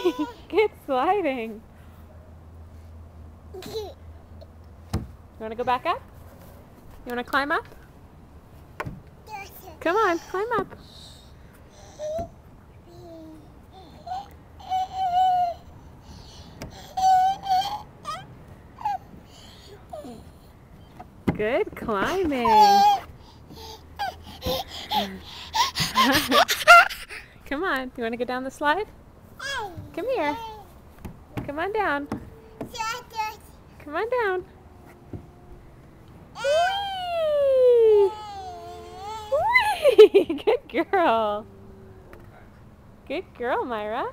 Good sliding. You want to go back up? You want to climb up? Come on, climb up. Good climbing. Come on, you want to go down the slide? Come here. Come on down. Come on down. Whee! Whee! Good girl. Good girl, Myra.